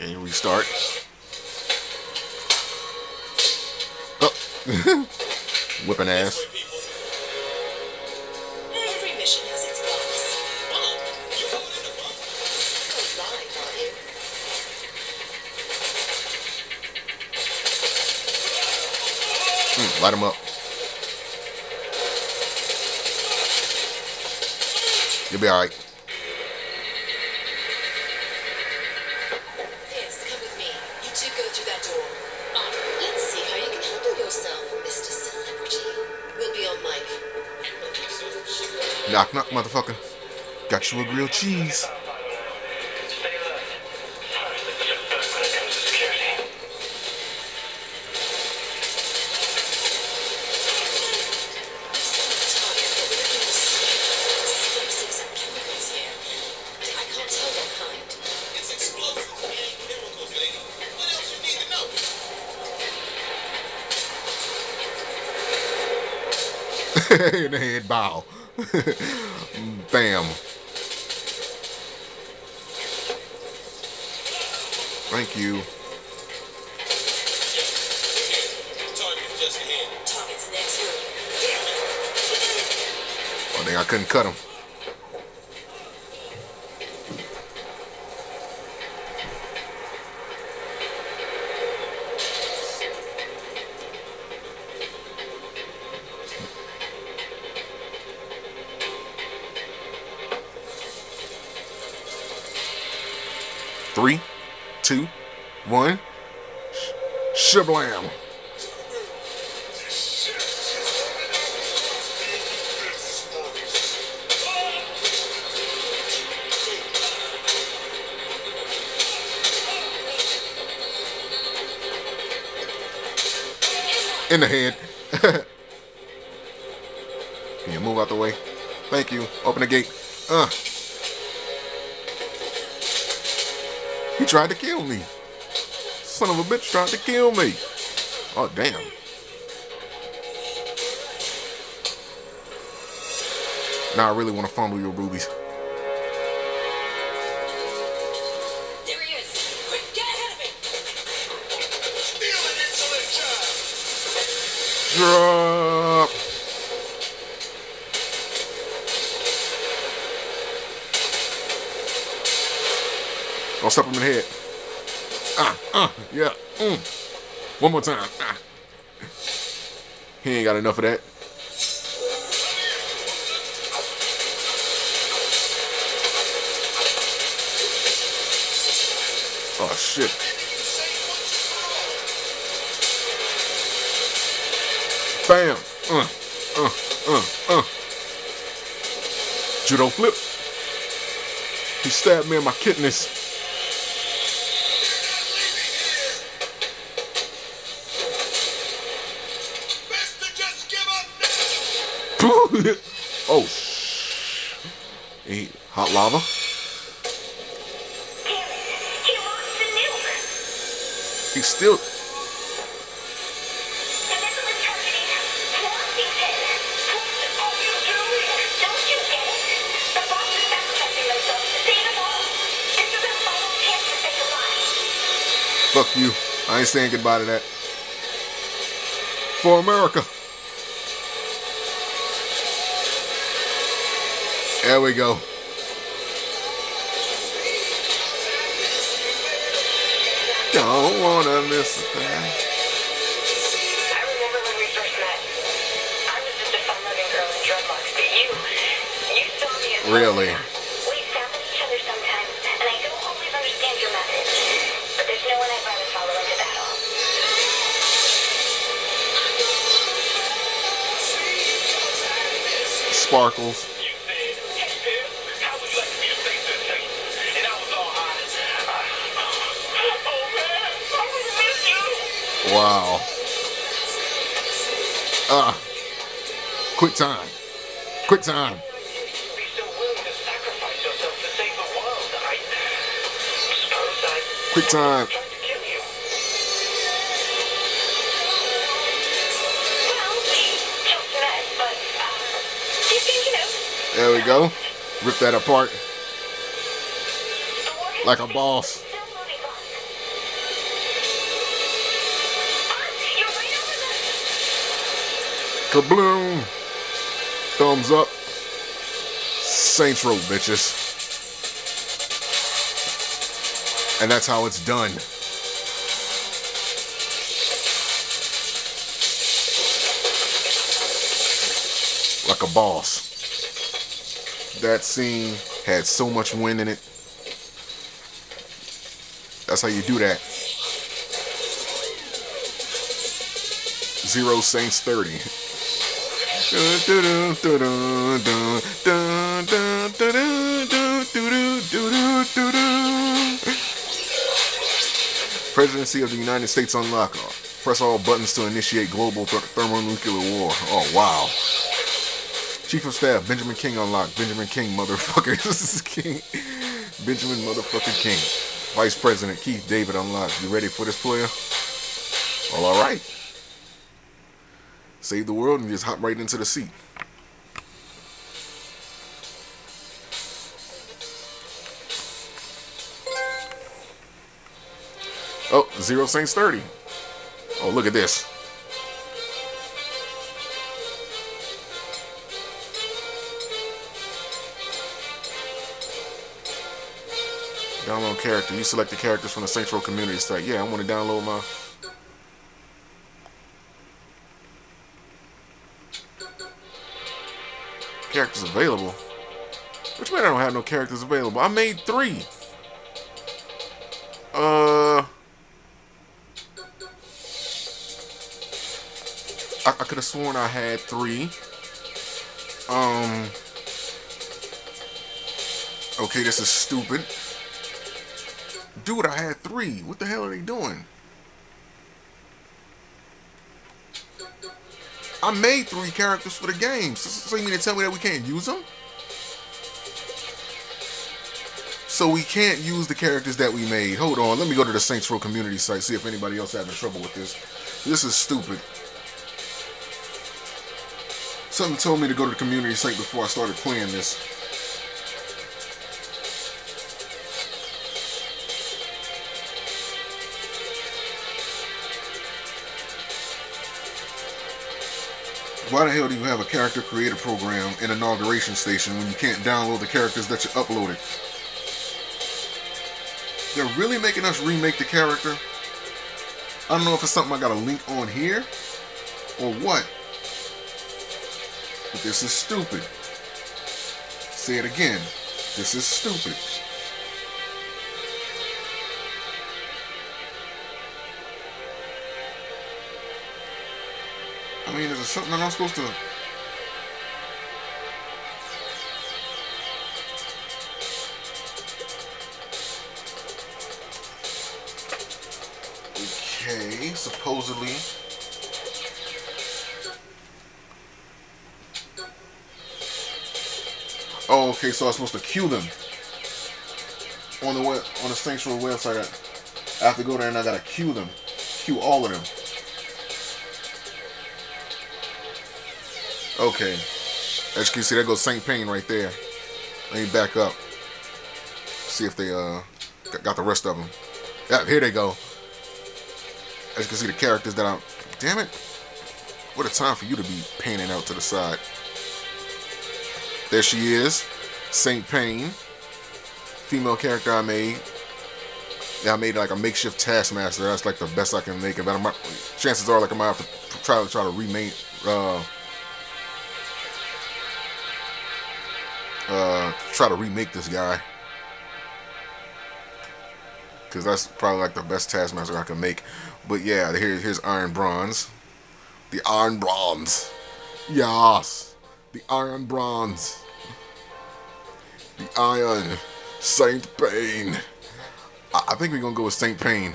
Okay, restart. Oh. Whipping ass. Every mission has its bugs. You're live, aren't you? Mm, light him up. You'll be alright. Knock, knock, motherfucker. Got you a grilled cheese. I've seen the target, but we're looking to see explosives and chemicals here. I can't tell what kind. It's explosives and chemicals, lady. What else you need to know? in the head bow. Bam. Thank you. Target just ahead. Target's next room. Oh, dang, I couldn't cut him. Three, two, one. Sh- Shablam. In the head. Can you move out the way? Thank you. Open the gate. Uh. He tried to kill me. Son of a bitch tried to kill me. Oh, damn. Now I really want to fumble your boobies. There he is. Quick, Him in the head. Ah, ah, yeah. Mm. One more time. Ah. He ain't got enough of that. Oh shit. Bam. Uh, uh, uh, uh. Judo flip. He stabbed me in my kidneys. Their final chance to say still. Fuck you. I ain't saying goodbye to that. For America. There we go. Don't wanna miss a thing. I remember when we first met. I was just a fun-loving girl in dreadlocks, but you, you saw me as Really? We each other sometimes, and I don't always understand your methods. But there's no one I'd rather follow into battle. Sparkles. Wow. Ah. Quick time. Quick time. Be so willing to sacrifice yourself to save the world. I suppose I Quick time. tried to kill you. Well, we just met, but you think you know? There we go. Rip that apart The war has like a boss. Kabloom! Thumbs up. Saints Row, bitches. And that's how it's done. Like a boss. That scene had so much wind in it. That's how you do that. Zero Saints 30. Presidency of the United States unlock. Press all buttons to initiate global th- thermonuclear war. Oh wow. Chief of Staff Benjamin King unlocked. Benjamin King, motherfucker. this is King. Benjamin motherfucking King. Vice President Keith David unlocked. You ready for this player? Well, all right. Save the world and just hop right into the seat. Oh, Zero Saints 30. Oh, look at this. Download character. You select the characters from the Saints Row community site. Yeah, I want to download my. Characters available. Which mean I don't have no characters available? I made three. Uh. I, I could have sworn I had three. Um. Okay, this is stupid. Dude, I had three. What the hell are they doing? I made three characters for the game. So, so you mean to tell me that we can't use them? So we can't use the characters that we made. Hold on, let me go to the Saints Row community site, see if anybody else having trouble with this. This is stupid. Something told me to go to the community site before I started playing this. Why the hell do you have a character creator program in inauguration station when you can't download the characters that you uploaded? They're really making us remake the character. I don't know if it's something I got a link on here or what. But this is stupid. Say it again. This is stupid. I mean, is there something I'm supposed to... Okay, supposedly... Oh, okay, so I'm supposed to queue them. On the web, on the Row website, I have to go there and I gotta queue them. Queue all of them. Okay. As you can see, there goes St. Payne right there. Let me back up. See if they uh got the rest of them. Yeah, here they go. As you can see, the characters that I'm. Damn it! What a time for you to be painting out to the side. There she is, St. Payne, female character I made. Yeah, I made like a makeshift taskmaster. That's like the best I can make. But I'm, chances are, like I might have to try to try to remake. Uh, try to remake this guy. Because that's probably like the best taskmaster I can make. But yeah, here, here's Iron Bronze, the Iron Bronze, yes, the Iron Bronze, the Iron Saint Payne. I, I think we're gonna go with Saint Payne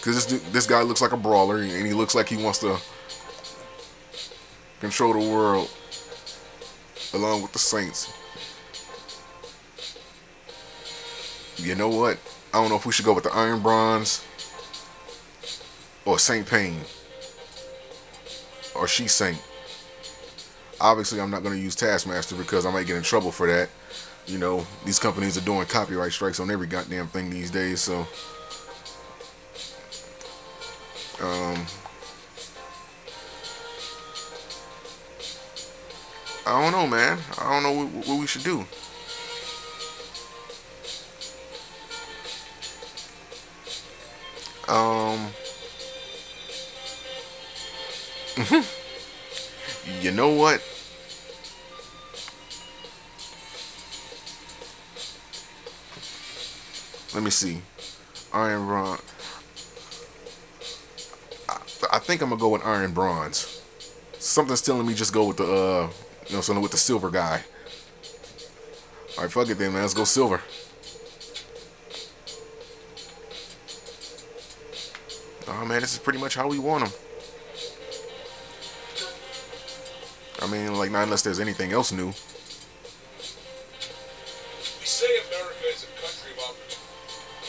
because this this guy looks like a brawler and he looks like he wants to control the world along with the Saints. You know what? I don't know if we should go with the Iron Bronze or Saint Payne or She Saint. Obviously, I'm not going to use Taskmaster because I might get in trouble for that. You know, these companies are doing copyright strikes on every goddamn thing these days, so. Um, I don't know, man. I don't know what, what we should do. Um. you know what? Let me see. Iron Bronze. I, I think I'm gonna go with Iron Bronze. Something's telling me just go with the uh, you know, something with the silver guy. All right, fuck it then, man. Let's go silver. Oh man, this is pretty much how we want them. I mean, like, not unless there's anything else new. We say America is a country of opportunity.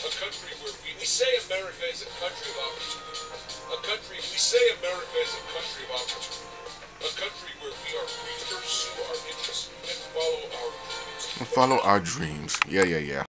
A country where we, we say America is a country of opportunity. A country, we say America is a country of opportunity. A country where we are free Follow our dreams. Yeah, yeah, yeah.